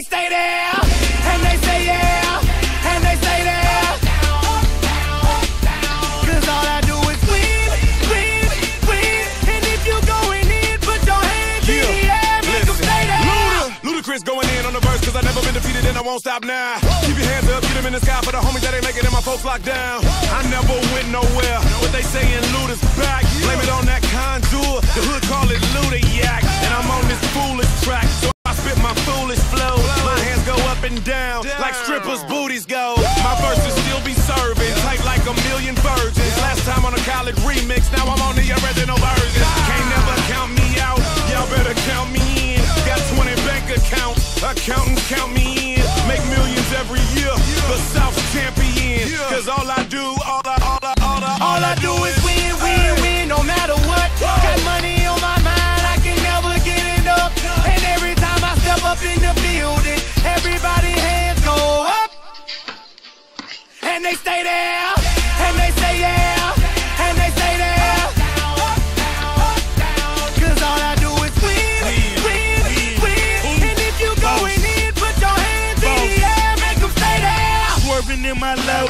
They stay there, and they say yeah, and they stay there. Cause all I do is win, win, win. And if you going in, put your hands in the air, make 'em stay there. Luda, Ludacris going in on the verse, cause I never been defeated and I won't stop now. Keep your hands up, get them in the sky for the homies that ain't making it, my folks locked down. I never went nowhere, but they saying Luda's back. Blame it on that Conjure, the booties go. My verses still be serving, tight like a million virgins. Last time on a Khaled remix, now I'm on the original version. They stay there, and they say yeah, and they stay there. Cause all I do is win, win, win. And if you going in, put your hands in the air, make 'em stay there. Swerving in my low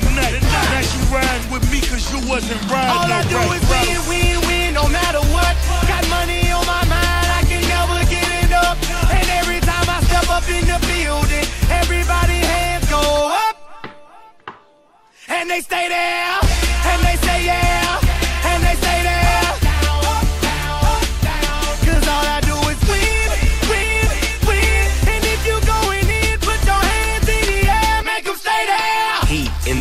tonight. Now you riding with me cause you wasn't riding All I do right is win, win, win, no matter what. Got money on my mind, I can never get it up. And every time I step up in the building, everybody hands go up. And they stay there,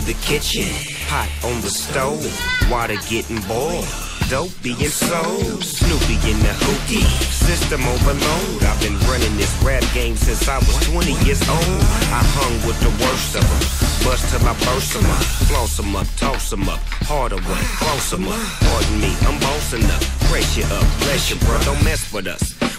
the kitchen, pot on the stove, water getting boiled. Dope being sold, Snoopy in the hookie, system overload. I've been running this rap game since I was 20 years old. I hung with the worst of them, bust till I burst them up, floss them up, toss them up, harder way, them up. Pardon me, I'm bossing up, you up, bless you, bro, don't mess with us.